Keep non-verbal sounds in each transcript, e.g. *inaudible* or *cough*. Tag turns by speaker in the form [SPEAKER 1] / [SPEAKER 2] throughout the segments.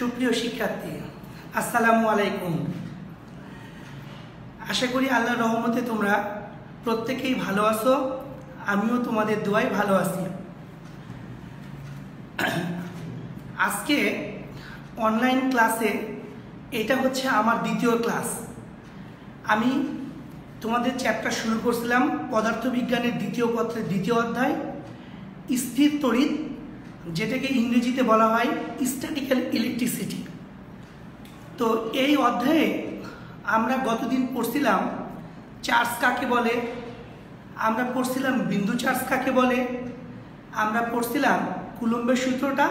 [SPEAKER 1] সুপ্রিয় শিক্ষার্থী, আসসালামু আলাইকুম। আশা করি আল্লাহর রহমতে তোমরা প্রত্যেকেই ভালো আছো, আমিও তোমাদের দোয়ায় ভালো আছি। আজকে অনলাইন ক্লাসে এটা হচ্ছে আমার দ্বিতীয় ক্লাস আমি তোমাদের চ্যাপ্টার শুরু করছিলাম পদার্থবিজ্ঞানের দ্বিতীয় পত্রের দ্বিতীয় অধ্যায়, স্থির তড়িৎ যেটাকে ইংরেজিতে বলা হয় স্ট্যাটিক্যাল ইলেকট্রিসিটি তো এই অধ্যায়ে আমরা গতদিন পড়ছিলাম চার্জ কাকে বলে? আমরা পড়ছিলাম বিন্দু চার্জ কাকে বলে? আমরা পড়ছিলাম কুলম্বের সূত্রটা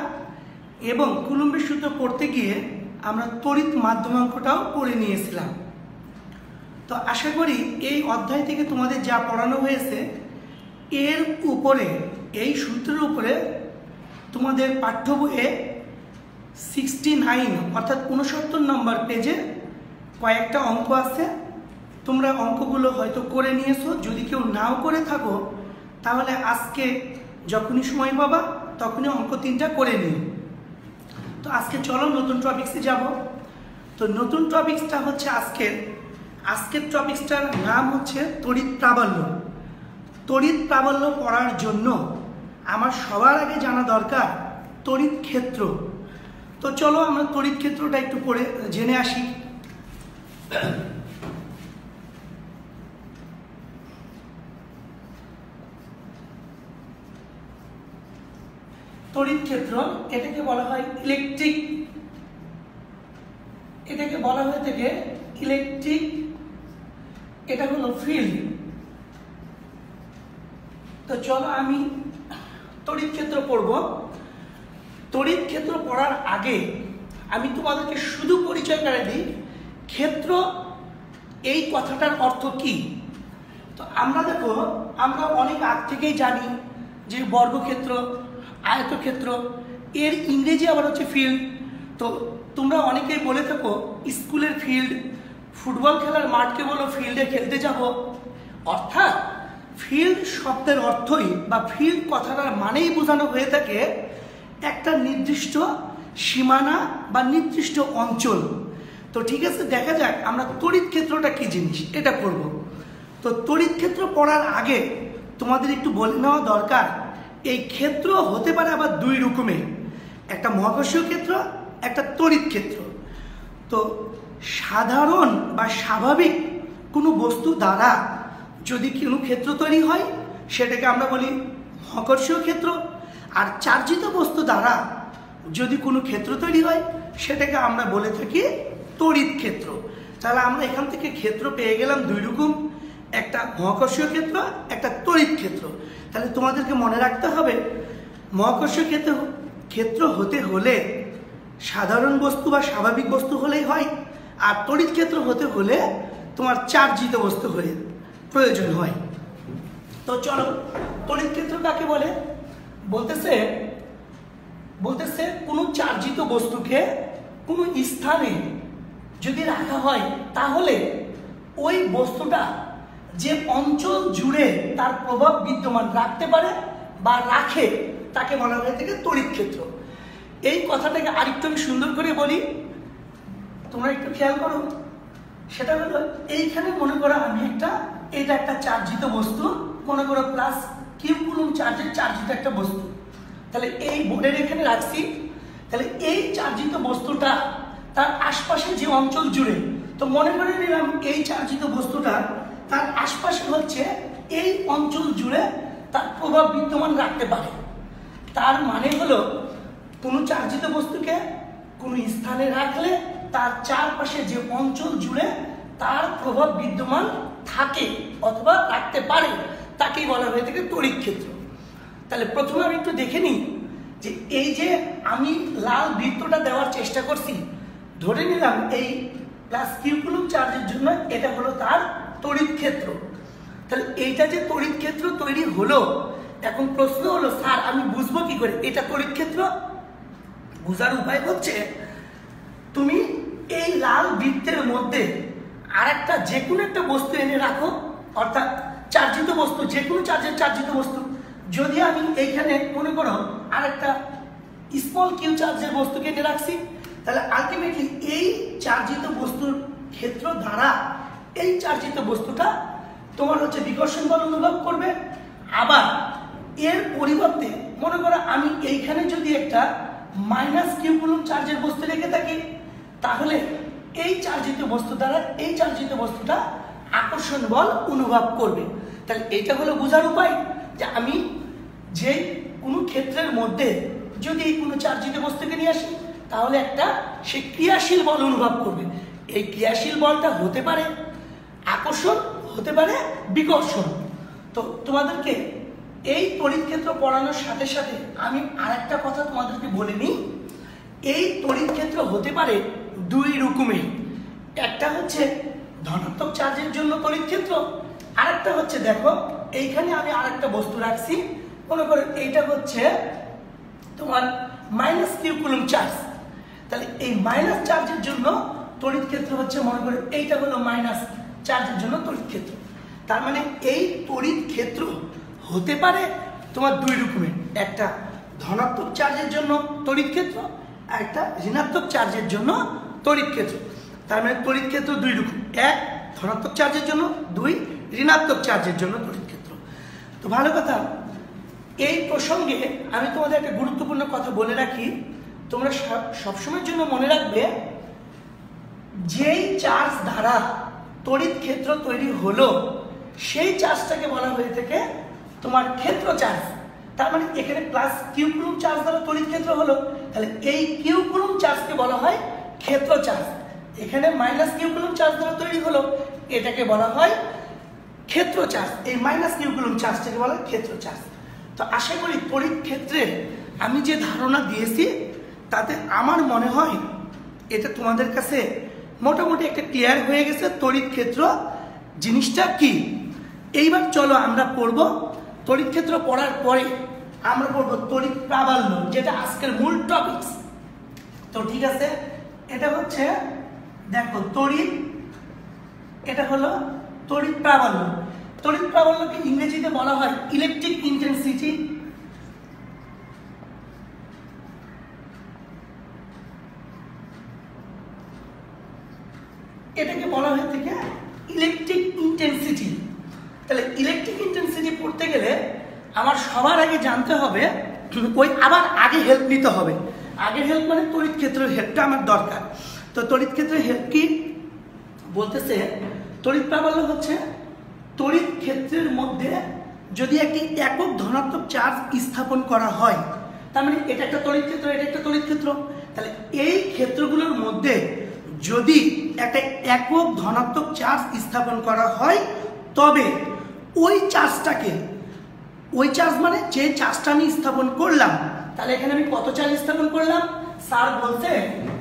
[SPEAKER 1] এবং কুলম্বের সূত্র পড়তে গিয়ে আমরা তড়িৎ মাধ্যমাঙ্কটাও পড়ে নিয়েছিলাম। তো আশা করি এই অধ্যায় থেকে তোমাদের যা পড়ানো হয়েছে, এর উপরে, এই সূত্রের উপরে তোমাদের পাঠ্য বইয়ে সিক্সটি নাইন অর্থাৎ উনসত্তর নম্বর পেজে কয়েকটা অঙ্ক আছে। তোমরা অঙ্কগুলো হয়তো করে নিয়েছো। যদি কেউ নাও করে থাকো, তাহলে আজকে যখনই সময় পাবা, তখনই অঙ্ক তিনটা করে নিও। তো আজকে চলো নতুন টপিক্সে যাব। তো নতুন টপিক্সটা হচ্ছে আজকের আজকের টপিক্সটার নাম হচ্ছে তড়িৎ প্রাবল্য। তড়িৎ প্রাবল্য পড়ার জন্য আমার সবার আগে জানা দরকার তড়িৎ ক্ষেত্র। তো চলো আমরা তড়িৎ ক্ষেত্রটা একটু পড়ে, জেনে আসি। তড়িৎ ক্ষেত্র এটাকে বলা হয় ইলেকট্রিক এটাকে বলা হয়ে থেকে ইলেকট্রিক এটা হলো ফিল্ড তো চলো আমি তড়িৎ ক্ষেত্র পড়ব। তড়িৎ ক্ষেত্র পড়ার আগে আমি তোমাদেরকে শুধু পরিচয় করে দিই, ক্ষেত্র এই কথাটার অর্থ কি? তো আমরা দেখো, আমরা অনেক আগ থেকেই জানি যে বর্গক্ষেত্র, আয়তক্ষেত্র, এর ইংরেজি আবার হচ্ছে ফিল্ড তো তোমরা অনেকেই বলে থাকো, স্কুলের ফিল্ড ফুটবল খেলার মাঠকে বলো ফিল্ডে খেলতে যাব। অর্থাৎ ফিল্ড শব্দের অর্থই বা ফিল্ড কথাটার মানেই বোঝানো হয়ে থাকে একটা নির্দিষ্ট সীমানা বা নির্দিষ্ট অঞ্চল। তো ঠিক আছে, দেখা যাক আমরা তড়িৎ ক্ষেত্রটা কি জিনিস, এটা করব। তো তড়িৎ ক্ষেত্র পড়ার আগে তোমাদের একটু বলে নেওয়া দরকার, এই ক্ষেত্র হতে পারে আবার দুই রকমের একটা মহাকর্ষীয় ক্ষেত্র, একটা তড়িৎ ক্ষেত্র। তো সাধারণ বা স্বাভাবিক কোনো বস্তু দ্বারা যদি কোনো ক্ষেত্র তৈরি হয়, সেটাকে আমরা বলি মহাকর্ষীয় ক্ষেত্র। আর চার্জিত বস্তু দ্বারা যদি কোনো ক্ষেত্র তৈরি হয়, সেটাকে আমরা বলে থাকি তড়িৎ ক্ষেত্র। তাহলে আমরা এখান থেকে ক্ষেত্র পেয়ে গেলাম দুই রকম, একটা মহাকর্ষীয় ক্ষেত্র, একটা তড়িৎ ক্ষেত্র। তাহলে তোমাদেরকে মনে রাখতে হবে, মহাকর্ষীয় ক্ষেত্র ক্ষেত্র হতে হলে সাধারণ বস্তু বা স্বাভাবিক বস্তু হলেই হয়, আর তড়িৎ ক্ষেত্র হতে হলে তোমার চার্জিত বস্তু হয়ে প্রয়োজন হয়। তো চলো তড়িৎ ক্ষেত্র কাকে বলে? বলতেছে বলতেছে কোনো চার্জিত বস্তুকে কোনো স্থানে যদি রাখা হয়, তাহলে ওই বস্তুটা যে অঞ্চল জুড়ে তার প্রভাব বিদ্যমান রাখতে পারে বা রাখে, তাকে বলা হয়ে থাকে তড়িৎ ক্ষেত্র এই কথাটাকে আরেকটু আমি সুন্দর করে বলি। তোমরা একটু খেয়াল করো। সেটা হলো, এইখানে মনে করো আমি একটা, এটা একটা চার্জিত বস্তু, মনে করো প্লাস কিউ কুলুম চার্জের চার্জিত একটা বস্তু। তাহলে এই বোর্ডের এখানে রাখছি। তাহলে এই চার্জিত বস্তুটা তার আশপাশে যে অঞ্চল জুড়ে, তো মনে করে নিলাম এই চার্জিত বস্তুটা তার আশপাশে হচ্ছে এই অঞ্চল জুড়ে তার প্রভাব বিদ্যমান রাখতে পারে। তার মানে হলো, কোনো চার্জিত বস্তুকে কোনো স্থানে রাখলে তার চারপাশে যে অঞ্চল জুড়ে তার প্রভাব বিদ্যমান থাকে অথবা রাখতে পারে, তাকেই বলা হয়ে থাকে তড়িৎ ক্ষেত্র। তাহলে প্রথমে আমি একটু দেখে নিই যে এই যে আমি লাল বৃত্তটা দেওয়ার চেষ্টা করছি, ধরে নিলাম এই প্লাস কিউকুলুম চার্জের জন্য এটা হলো তার তড়িৎ ক্ষেত্র। তাহলে এইটা যে তড়িৎ ক্ষেত্র তৈরি হলো, এখন প্রশ্ন হলো, স্যার, আমি বুঝব কি করে? এটা তড়িৎ ক্ষেত্র? বোঝার উপায় হচ্ছে, তুমি এই লাল বৃত্তের মধ্যে আর একটা যে কোনো একটা বস্তু এনে রাখো, অর্থাৎ চার্জিত বস্তু যে কোনো চার্জের চার্জিত বস্তু। যদি আমি এইখানে মনে করো আর একটা স্মল কিউ চার্জের বস্তুকে এনে রাখছি, তাহলে আলটিমেটলি এই চার্জিত বস্তুর ক্ষেত্র দ্বারা এই চার্জিত বস্তুটা তোমার হচ্ছে বিকর্ষণ বল অনুভব করবে। আবার এর পরিবর্তে মনে করো আমি এইখানে যদি একটা মাইনাস কিউ কুলুম চার্জের বস্তু রেখে থাকি, তাহলে এই চার্জিত বস্তু দ্বারা এই চার্জিত বস্তুটা আকর্ষণ বল অনুভব করবে। তাহলে এটা হলো বোঝার উপায় যে আমি যে কোনো ক্ষেত্রের মধ্যে যদি কোনো চার্জিত বস্তুকে নিয়ে আসি, তাহলে একটা সে ক্রিয়াশীল বল অনুভব করবে। এই ক্রিয়াশীল বলটা হতে পারে আকর্ষণ, হতে পারে বিকর্ষণ। তো তোমাদেরকে এই তড়িৎ ক্ষেত্র পড়ানোর সাথে সাথে আমি আরেকটা কথা তোমাদেরকে বলে নিই। এই তড়িৎ ক্ষেত্র হতে পারে দুই রকমের একটা হচ্ছে ধনাত্মক চার্জের জন্য তড়িৎ ক্ষেত্র, আরেকটা হচ্ছে দেখো, এইখানে আমি আরেকটা বস্তু রাখছি। মনে করো এইটা হচ্ছে তোমার মাইনাস কিউ কুলুম চার্জ তাহলে এই মাইনাস চার্জের জন্য তড়িৎ ক্ষেত্র হচ্ছে মনে করো এইটা হলো মাইনাস চার্জের জন্য তড়িৎ ক্ষেত্র। তার মানে এই তড়িৎ ক্ষেত্র হতে পারে তোমার দুই রকমের, একটা ধনাত্মক চার্জের জন্য তড়িৎ ক্ষেত্র, আর একটা ঋণাত্মক চার্জের জন্য তড়িৎ ক্ষেত্র তার মানে তড়িৎ ক্ষেত্র দুই রকম। এক, ধনাত্মক চার্জের জন্য। দুই, ঋণাত্মক চার্জের জন্য তড়িৎ ক্ষেত্র তো ভালো কথা, এই প্রসঙ্গে আমি তোমাদের একটা গুরুত্বপূর্ণ কথা বলে রাখি। তোমরা সবসময়ের জন্য মনে রাখবে, যেই চার্জ দ্বারা তড়িৎ ক্ষেত্র তৈরি হলো, সেই চার্জটাকে বলা হয়ে থাকে তোমার ক্ষেত্র চার্জ। তার মানে এখানে প্লাস কিউ কুলুম চার্জ দ্বারা তড়িৎ ক্ষেত্র হলো। তাহলে এই কিউ কুলুম চার্জকে বলা হয় ক্ষেত্র চার্জ। এখানে মাইনাস কিউ কুলুম চার্জ দ্বারা তৈরি হলো, এটাকে বলা হয় ক্ষেত্র চার্জ। এই মাইনাস কিউ কুলুম চার্জটাকে বলা হয় ক্ষেত্র চার্জ। তো আশা করি তড়িৎ ক্ষেত্রে আমি যে ধারণা দিয়েছি, তাতে আমার মনে হয় এটা তোমাদের কাছে মোটামুটি একটা ক্লিয়ার হয়ে গেছে তড়িৎ ক্ষেত্র জিনিসটা কি। এইবার চলো আমরা পড়ব। তড়িৎ ক্ষেত্র পড়ার পরে আমরা পড়ব তড়িৎ প্রাবল্য, যেটা আজকের মূল টপিকস তো ঠিক আছে? এটা হচ্ছে, দেখো তড়িৎ, এটা হলো তড়িৎ প্রাবল্য। তড়িৎ প্রাবল্যকে ইংরেজিতে বলা হয় ইলেকট্রিক ইন্টেন্সিটি এটাকে বলা হয়ে থাকে ইলেকট্রিক ইন্টেন্সিটি তাহলে ইলেকট্রিক ইন্টেন্সিটি পড়তে গেলে আমার সবার আগে জানতে হবে, ওই আবার আগে হেল্প নিতে হবে। আগের হেল্প মানে তড়িৎ ক্ষেত্রের হেল্পটা আমার দরকার। তো তড়িৎ ক্ষেত্রের হেল্প কি? বলতেছে, তড়িৎ প্রাবল্য হচ্ছে তড়িৎ ক্ষেত্রের মধ্যে যদি একটি একক ধনাত্মক চার্জ স্থাপন করা হয়, তার মানে এটা একটা তড়িৎ ক্ষেত্র, এটা একটা তড়িৎ ক্ষেত্র। তাহলে এই ক্ষেত্রগুলোর মধ্যে যদি একটা একক ধনাত্মক চার্জ স্থাপন করা হয়, তবে ওই চার্জটাকে ওই চার্জ মানে যে চার্জটা আমি স্থাপন করলাম তাহলে এখানে আমি কত চার্জ স্থাপন করলাম? স্যার বলছে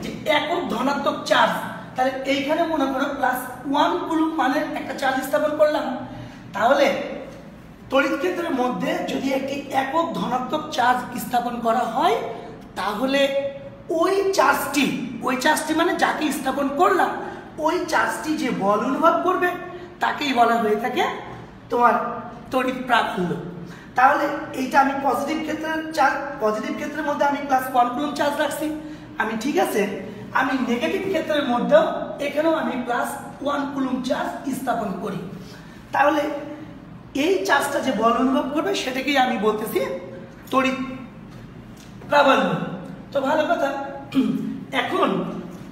[SPEAKER 1] যে একক ধনাত্মক চার্জ তাহলে এইখানে মনে করো প্লাস ওয়ান কুলুম মানের একটা চার্জ স্থাপন করলাম। তাহলে তড়িৎ ক্ষেত্রের মধ্যে যদি একটি একক ধনাত্মক চার্জ স্থাপন করা হয়, তাহলে ওই চার্জটি ওই চার্জটি মানে যাকে স্থাপন করলাম, ওই চার্জটি যে বল অনুভব করবে, তাকেই বলা হয়ে থাকে তোমার তড়িৎ প্রাবল্য তাহলে এইটা আমি পজিটিভ ক্ষেত্রে চার্জ পজিটিভ ক্ষেত্রের মধ্যে আমি প্লাস ওয়ান কুলম চার্জ রাখছি। আমি ঠিক আছে? আমি নেগেটিভ ক্ষেত্রের মধ্যেও এখানেও আমি প্লাস ওয়ান কুলম চার্জ স্থাপন করি। তাহলে এই চার্জটা যে বল অনুভব করবে, সেটাকেই আমি বলতেছি তড়িৎ প্রাবল্য। তো ভালো কথা। *clears throat* এখন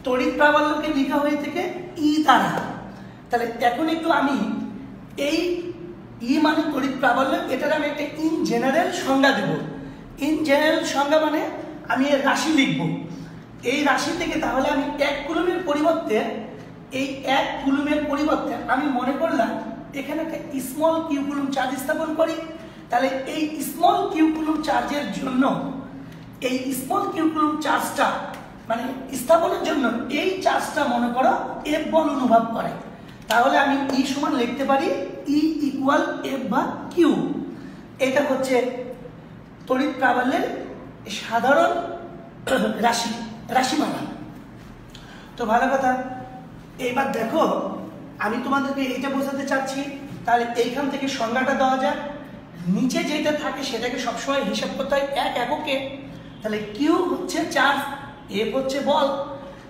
[SPEAKER 1] তড়িৎ প্রাবল্যকে লেখা হয়ে থেকে ই দ্বারা। তাহলে এখন একটু আমি এই ই মানে তড়িৎ প্রাবল্য, এটার আমি একটা ইন জেনারেল সংজ্ঞা দেব। ইন জেনারেল সংজ্ঞা মানে আমি এর রাশি লিখব। এই রাশি থেকে তাহলে আমি এক কুলুমের পরিবর্তে, এই এক কুলুমের পরিবর্তে আমি মনে করলাম, এখানে একটা স্মল কিউ কুলুম চার্জ স্থাপন করি। তাহলে এই স্মল কিউ কুলুম চার্জের জন্য, এই স্মল কিউ কুলুম চার্জটা মানে স্থাপনের জন্য এই চার্জটা মনে করো এফ বল অনুভব করে। তাহলে আমি ই সমান লিখতে পারি ই ইকুয়াল এফ বা কিউ এটা হচ্ছে তড়িৎ প্রাবল্যের সাধারণ রাশি, রাশিমালা। তো ভালো কথা, এইবার দেখো, আমি তোমাদেরকে এইটা বোঝাতে চাচ্ছি, তাহলে এইখান থেকে সংজ্ঞাটা দেওয়া যায় নিচে যেটা থাকে সেটাকে সবসময় হিসাব করতে হয় এক এককে। তাহলে কিউ হচ্ছে চার্জ এফ হচ্ছে বল।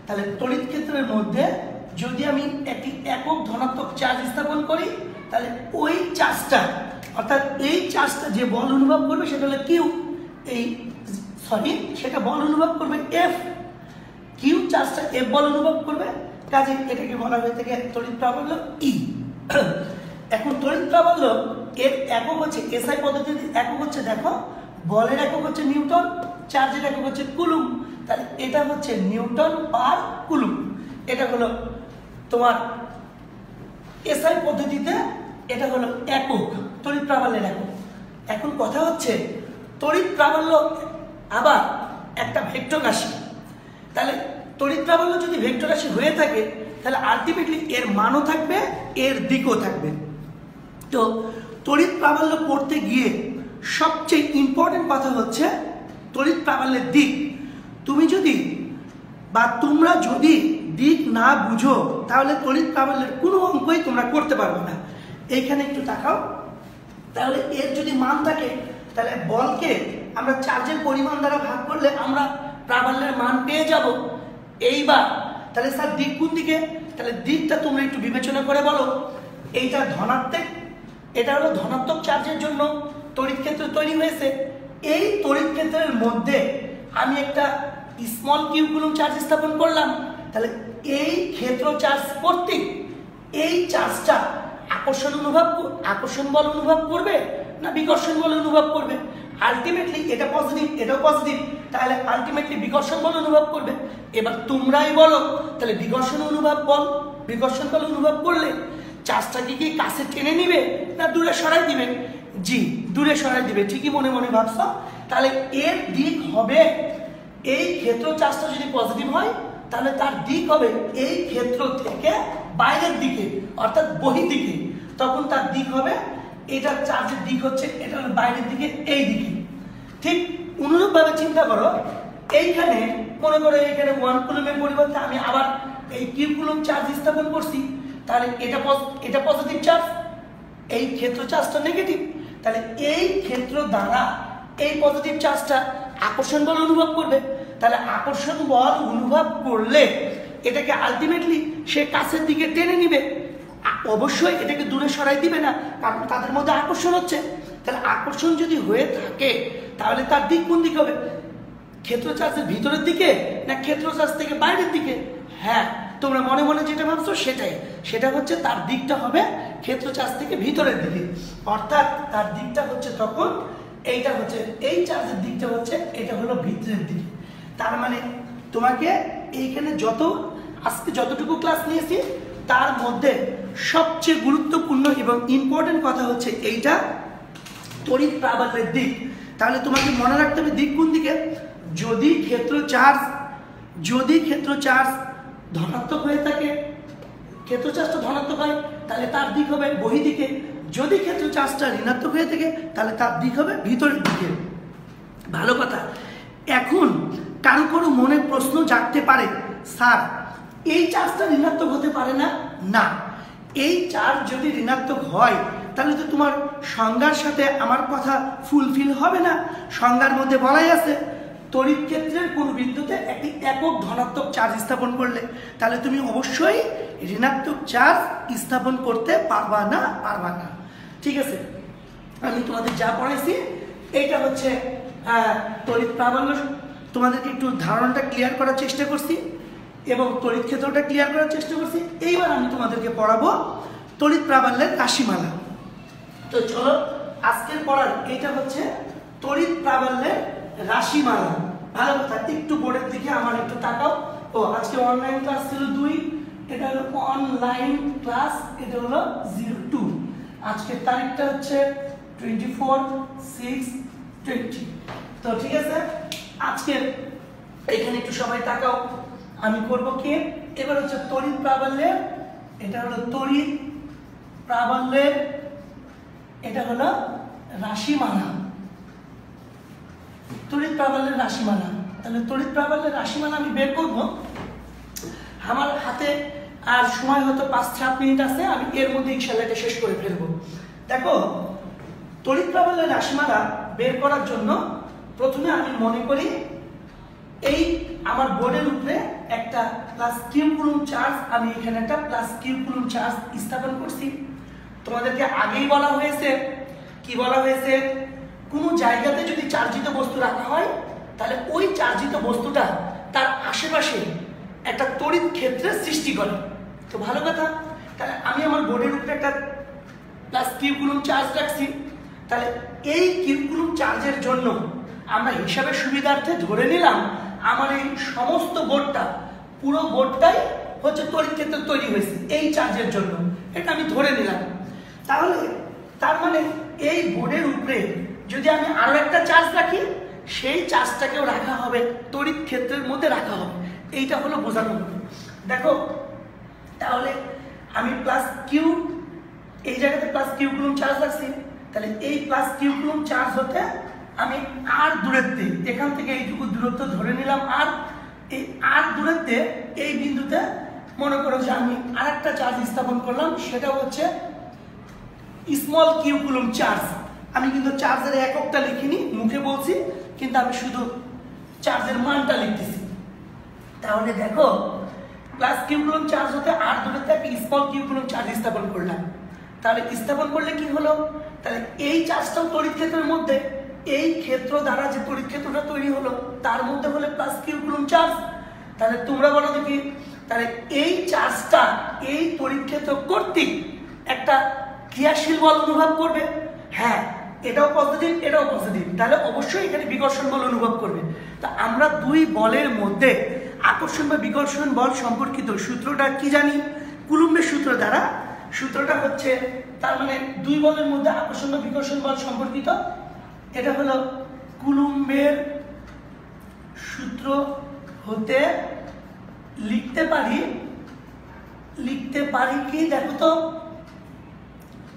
[SPEAKER 1] তাহলে তড়িৎ ক্ষেত্রের মধ্যে যদি আমি একটি একক ধনাত্মক চার্জ স্থাপন করি তাহলে ওই চার্জটা অর্থাৎ এই চার্জটা যে বল অনুভব করবে সেটা হলো কিউ এই সরি সেটা বল অনুভব করবে এফ কিউ চার্জটা এফ বল অনুভব করবে, কাজে এটাকে বলা হয়ে থাকে তড়িৎ প্রাবল্য ই এখন তড়িৎ প্রাবল্য এর একক হচ্ছে এসআই পদ্ধতির একক হচ্ছে দেখো, বলের একক হচ্ছে নিউটন, চার্জের একক হচ্ছে কুলুম। তাহলে এটা হচ্ছে নিউটন পার কুলুম। এটা হলো তোমার এসআই পদ্ধতিতে এটা হলো একক, তড়িৎ প্রাবল্যের একক। এখন কথা হচ্ছে, তড়িৎ প্রাবল্য আবার একটা ভেক্টর রাশি। তাহলে তড়িৎ প্রাবল্য যদি ভেক্টর রাশি হয়ে থাকে, তাহলে আলটিমেটলি এর মানও থাকবে, এর দিকও থাকবে। তো তড়িৎ প্রাবল্য পড়তে গিয়ে সবচেয়ে ইম্পর্টেন্ট কথা হচ্ছে তড়িৎ প্রাবল্যের দিক। তুমি যদি বা তোমরা যদি দিক না বুঝো তাহলে তড়িৎ প্রাবল্যের কোনো অঙ্কই তোমরা করতে পারবে না। এইখানে একটু তাকাও। তাহলে এর যদি মান থাকে, তাহলে বলকে আমরা চার্জের পরিমাণ দ্বারা ভাগ করলে আমরা প্রাবল্যের মান পেয়ে যাব। এইবার, তাহলে স্যার দিক কোন দিকে? তাহলে দিকটা তোমরা একটু বিবেচনা করে বলো। এইটা ধনাত্মক, এটা হলো ধনাত্মক চার্জের জন্য তড়িৎ ক্ষেত্র তৈরি হয়েছে। এই তড়িৎ ক্ষেত্রের মধ্যে আমি একটা স্মল কিউকুলম চার্জ স্থাপন করলাম। তাহলে এই ক্ষেত্র চার্জ কর্তৃক এই চার্জটা আকর্ষণ অনুভব আকর্ষণ বল অনুভব করবে না বিকর্ষণ বল অনুভব করবে? আলটিমেটলি এটা পজিটিভ এটাও পজিটিভ তাহলে আলটিমেটলি বিকর্ষণ বল অনুভব করবে। এবার তোমরাই বলো, তাহলে বিকর্ষণ অনুভব বল, বিকর্ষণ বল অনুভব করলে চার্জটাকে কি কাছে টেনে নিবে না দূরে সরাই দিবে? জি, দূরে সরাই দিবে, ঠিকই মনে মনে ভাবছ? তাহলে এর দিক হবে, এই ক্ষেত্র চার্জটা যদি পজিটিভ হয় তাহলে তার দিক হবে এই ক্ষেত্র থেকে বাইরের দিকে, অর্থাৎ বহি দিকে। তখন তার দিক হবে এটার চার্জের দিক হচ্ছে, এটা বাইরের দিকে, এই দিকে। ঠিক অনুরূপভাবে চিন্তা করো, এইখানে মনে করো এইখানে ওয়ান কুলমের পরিবর্তে আমি আবার এই কিউ কুলম চার্জ স্থাপন করছি, তাহলে এটা এটা পজিটিভ চার্জ এই ক্ষেত্র চার্জটা নেগেটিভ তাহলে এই ক্ষেত্র দ্বারা এই পজিটিভ চার্জটা আকর্ষণ বল অনুভব করবে। তাহলে আকর্ষণ বল অনুভব করলে এটাকে আলটিমেটলি সে কাছের দিকে টেনে নিবে। অবশ্যই এটাকে দূরে সরাই দিবে না, কারণ তাদের মধ্যে আকর্ষণ হচ্ছে। তাহলে আকর্ষণ যদি হয়ে থাকে, তাহলে তার দিক কোন দিকে হবে? ক্ষেত্র চাষের ভিতরের দিকে না ক্ষেত্র চাষ থেকে বাইরের দিকে? হ্যাঁ তোমরা মনে মনে যেটা ভাবছ সেটাই। সেটা হচ্ছে তার দিকটা হবে ক্ষেত্র চাষ থেকে ভিতরের দিকে। অর্থাৎ তার দিকটা হচ্ছে তখন, এইটা হচ্ছে, এই চার্জের দিকটা হচ্ছে, এটা হলো ভিতরের দিকে। তার মানে তোমাকে এইখানে যত, আজকে যতটুকু ক্লাস নিয়েছি, তার মধ্যে সবচেয়ে গুরুত্বপূর্ণ এবং ইম্পর্টেন্ট কথা হচ্ছে এইটা তড়িৎ প্রাবল্যের দিক। তাহলে তোমাকে মনে রাখতে হবে দিক কোন দিকে? যদি ক্ষেত্র চার্জ, যদি ক্ষেত্র চার্জ ধনাত্মক হয়ে থাকে, ক্ষেত্র চার্জটা ধনাত্মক হয়, তাহলে তার দিক হবে বহি দিকে। যদি ক্ষেত্র চার্জটা ঋণাত্মক হয়ে থাকে, তাহলে তার দিক হবে ভিতরের দিকে। ভালো কথা। এখন প্রশ্ন জাগতে পারে। স্যার, এই চার্জটা ঋণাত্মক হতে পারে না? না। এই চার্জ যদি ঋণাত্মক হয়, তাহলে তো তোমার সংজ্ঞার সাথে আমার কথা ফুলফিল হবে না। সংজ্ঞার মধ্যে বলাই আছে, তড়িৎ ক্ষেত্রের কোন বিন্দুতে একটি একক ধনাত্মক চার্জ স্থাপন করলে, তাহলে তুমি অবশ্যই ঋণাত্মক চার্জ স্থাপন করতে পারবা না পারবা না। ঠিক আছে? আমি তোমাদের যা পড়াইছি এটা হচ্ছে তড়িৎ প্রাবল্য তোমাদেরকে একটু ধারণাটা ক্লিয়ার করার চেষ্টা করছি এবং তড়িৎ ক্ষেত্রটা ক্লিয়ার করার চেষ্টা করছি। এইবার আমি তোমাদেরকে পড়াবো তড়িৎ প্রাবল্যের রাশিমালা। তো চলো, আজকের পড়ার এইটা হচ্ছে তড়িৎ প্রাবল্যের রাশিমালা। ভালো কথা, একটু বোর্ডের দিকে আমার একটু তাকাও। ও, আজকে অনলাইন ক্লাস ছিল দুই, এটা হলো অনলাইন ক্লাস এটা হলো জিরো টু আজকের তারিখটা হচ্ছে টোয়েন্টি ফোর সিক্স টোয়েন্টি তো ঠিক আছে? আজকের এখানে একটু সবাই তাকাও। আমি করব কি? এবার হচ্ছে তড়িৎ প্রাবল্যের এটা হলো তড়িৎ প্রাবল্যের এটা হলো রাশিমালা। তড়িৎ প্রাবল্যের রাশিমালা। তাহলে তড়িৎ প্রাবল্যের রাশিমালা আমি বের করব। আমার হাতে আর সময় হয়তো পাঁচ সাত মিনিট আছে, আমি এর মধ্যে ইনশাল্লাহ শেষ করে ফেলব। দেখো, তড়িৎ প্রাবল্যের রাশিমালা বের করার জন্য প্রথমে আমি মনে করি এই আমার বোর্ডের উপরে একটা প্লাস কিউ কুলুম চার্জ আমি এখানে একটা প্লাস কিউ কুলুম চার্জ স্থাপন করছি। তোমাদেরকে আগেই বলা হয়েছে। কি বলা হয়েছে? কোনো জায়গাতে যদি চার্জিত বস্তু রাখা হয়, তাহলে ওই চার্জিত বস্তুটা তার আশেপাশে একটা তড়িৎ ক্ষেত্রের সৃষ্টি করে। তো ভালো কথা। তাহলে আমি আমার বোর্ডের উপরে একটা প্লাস কিউকুলুম চার্জ রাখছি। তাহলে এই কিউকুলুম চার্জের জন্য আমরা হিসাবের সুবিধার্থে ধরে নিলাম, আমার এই সমস্ত বোর্ডটা পুরো বোর্ডটাই হচ্ছে তড়িৎ ক্ষেত্র তৈরি হয়েছে, এই চার্জের জন্য। এটা আমি ধরে নিলাম। তাহলে তার মানে এই বোর্ডের উপরে যদি আমি আরও একটা চার্জ রাখি, সেই চার্জটাকেও রাখা হবে, তড়িৎ ক্ষেত্রের মধ্যে রাখা হবে। এইটা হলো বোঝানো। দেখো, তাহলে আমি প্লাস কিউ এই জায়গাতে প্লাস কিউ চার্জ রাখছি। তাহলে এই প্লাস কিউ কুলুম চার্জ হতে আমি আর দূরত্বে এখান থেকে এইটুকু দূরত্ব ধরে নিলাম, আর এই আর দূরত্বে এই বিন্দুতে মনে করো যে আমি আর একটা চার্জ স্থাপন করলাম, সেটা হচ্ছে স্মল কিউ কুলুম চার্জ আমি কিন্তু চার্জের এককটা লিখিনি, মুখে বলছি, কিন্তু আমি শুধু চার্জের মানটা লিখতেছি। তাহলে দেখো প্লাস কিউকুলম চার্জ হতে আর দূরত্বে একটা স্মল কিউকুলম চার্জ স্থাপন করলাম। তাহলে স্থাপন করলে কি হলো? তাহলে এই চার্জটাও তড়িৎ ক্ষেত্রের মধ্যে এই ক্ষেত্র দ্বারা যে তড়িৎ ক্ষেত্রটা তৈরি হলো, তার মধ্যে হলে প্লাস কিউকুলম চার্জ তাহলে তোমরা বলো দেখি, তাহলে এই চার্জটা এই তড়িৎ ক্ষেত্র কর্তৃক একটা ক্রিয়াশীল বল অনুভব করবে। হ্যাঁ এটাও পজিটিভ এটাও পজিটিভ তাহলে অবশ্যই এখানে বিকর্ষণ বল অনুভব করবে। তা আমরা দুই বলের মধ্যে আকর্ষণ বা বিকর্ষণ বল সম্পর্কিত সূত্রটা কি জানি? কুলুম্বের সূত্র দ্বারা। সূত্রটা হচ্ছে, তার মানে দুই বলের মধ্যে আকর্ষণ বা বিকর্ষণ বল সম্পর্কিত এটা হলো কুলুম্বের সূত্র হতে লিখতে পারি। লিখতে পারি কি? দেখো তো।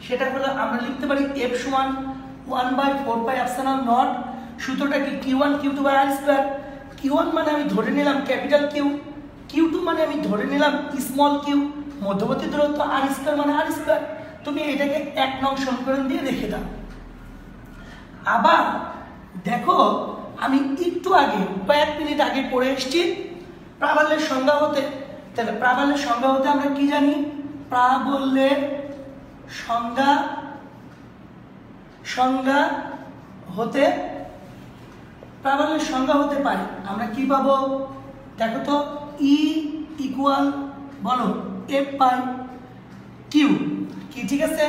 [SPEAKER 1] সেটা হলো আমরা লিখতে পারি এফ সমান one by four by epsilon naught সূত্রটা কি? Q one Q two by R square Q one মানে আমি ধরে নিলাম ক্যাপিটাল কিউ কিউ টু মানে আমি ধরে নিলাম স্মল কিউ মধ্যবর্তী দূরত্ব আর স্কোয়ার মানে আর স্কোয়ার তুমি এটাকে এক নং সমীকরণ দিয়ে রেখে দাও। আবার দেখো, আমি একটু আগে, কয়েক মিনিট আগে পড়ে এসেছি প্রাবল্যের সংজ্ঞা হতে। তাহলে প্রাবল্যের সংজ্ঞা হতে আমরা কি জানি? প্রাবল্যের সংজ্ঞা সংজ্ঞা হতে, প্রাবল্যের সংজ্ঞা হতে পারে। আমরা কি পাবো? দেখো তো, ই ইকুয়াল বলো এফ বাই কিউ কি, ঠিক আছে?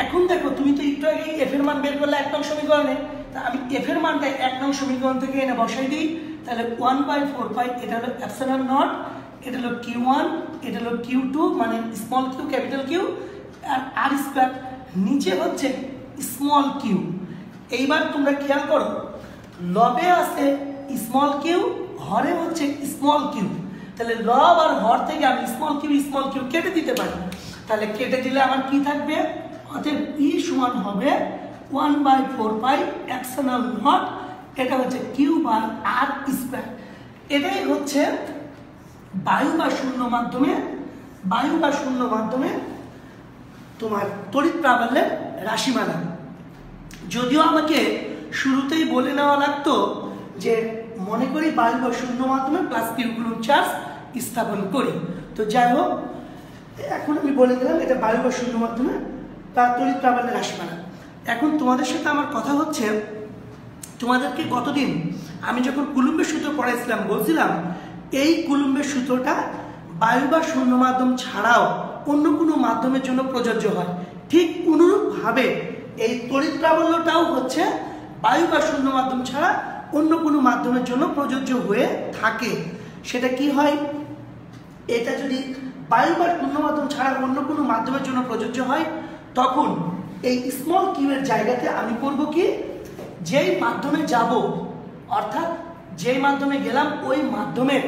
[SPEAKER 1] এখন দেখো, তুমি তো একটু আগে এফ এর মান বের করলে এক নং সমীকরণে, তা আমি এফ এর মানটা এক নং সমীকরণ থেকে এনে বসাই দিই, তাহলে ওয়ান বাই ফোর বাই এটা হলো অ্যাপসেলার নট এটা হলো কিউ ওয়ান এটা হলো কিউ টু মানে স্মল কিউ ক্যাপিটাল কিউ আর আর স্কোয়ার নিচে হচ্ছে স্মল কিউ এইবার তোমরা খেয়াল করো, লবে আছে স্মল কিউ হরে হচ্ছে স্মল কিউ তাহলে লব আর হর থেকে আমি স্মল কিউ স্মল কিউ কেটে দিতে পারি। তাহলে কেটে দিলে আমার কি থাকবে? অতএব ই সমান হবে one by four by external naught এটা হচ্ছে কিউ বাই আর স্কোয়ার এটাই হচ্ছে বায়ু বা শূন্য মাধ্যমে, বায়ু বা শূন্য মাধ্যমে তোমার তড়িৎ প্রাবল্যের রাশিমালা। যদিও আমাকে শুরুতেই বলে নেওয়া লাগতো যে মনে করি বায়ু বা শূন্য মাধ্যমে প্লাস কিউকুলুম চার্জ স্থাপন করি। তো যাই হোক, এখন আমি বলে দিলাম এটা বায়ু বা শূন্য মাধ্যমে তার তড়িৎ প্রাবল্যের রাশিমালা এখন তোমাদের সাথে আমার কথা হচ্ছে, তোমাদেরকে গতদিন আমি যখন কুলুম্বের সূত্র পড়াইছিলাম, বলছিলাম, এই কুলুম্বের সূত্রটা বায়ু বা শূন্য মাধ্যম ছাড়াও অন্য কোনো মাধ্যমের জন্য প্রযোজ্য হয়। ঠিক অনুরূপভাবে এই তড়িৎ প্রাবল্যটাও হচ্ছে বায়ু বা শূন্য মাধ্যম ছাড়া অন্য কোনো মাধ্যমের জন্য প্রযোজ্য হয়ে থাকে। সেটা কি হয়? এটা যদি বায়ু বা শূন্য মাধ্যম ছাড়া অন্য কোনো মাধ্যমের জন্য প্রযোজ্য হয় তখন এই স্মল কিউয়ের জায়গাতে আমি করব কি? যেই মাধ্যমে যাব, অর্থাৎ যেই মাধ্যমে গেলাম, ওই মাধ্যমের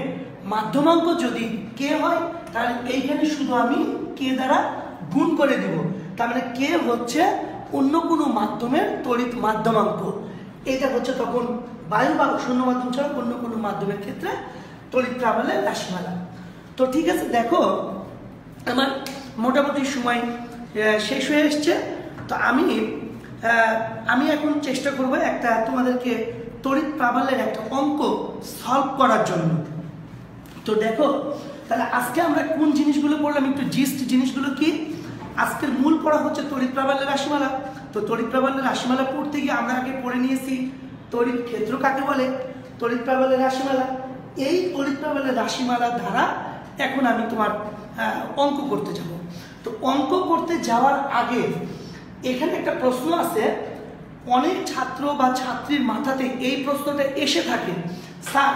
[SPEAKER 1] মাধ্যমাঙ্ক যদি কে হয়, তাহলে এইখানে শুধু আমি কে দ্বারা গুণ করে দেব। তার মানে কে হচ্ছে অন্য কোনো মাধ্যমের তড়িৎ মাধ্যমাঙ্ক। এটা হচ্ছে তখন বায়ু বা শূন্য মাধ্যম ছাড়া অন্য কোনো মাধ্যমের ক্ষেত্রে তড়িৎ প্রাবল্যের রাশিমালা। তো ঠিক আছে, দেখো, আমার মোটামুটি সময় শেষ হয়ে এসছে। তো আমি আমি এখন চেষ্টা করব একটা তোমাদেরকে তড়িৎ প্রাবল্যের একটা অঙ্ক সলভ করার জন্য। তো দেখো, তাহলে আজকে আমরা কোন জিনিসগুলো পড়লাম, একটু জিস্ট জিনিসগুলো কি? আজকের মূল পড়া হচ্ছে তড়িৎ প্রাবল্যের রাশিমালা। তো তড়িৎ প্রাবল্যের রাশিমালা পড়তে গিয়ে আমরা আগে পড়ে নিয়েছি তড়িৎ ক্ষেত্র কাকে বলে? তড়িৎ প্রাবল্যের রাশিমালা। এই তড়িৎ প্রাবল্যের রাশিমালা দ্বারা এখন আমি তোমার অঙ্ক করতে যাব। তো অঙ্ক করতে যাওয়ার আগে এখানে একটা প্রশ্ন আছে, অনেক ছাত্র বা ছাত্রীর মাথাতে এই প্রশ্নটা এসে থাকে। স্যার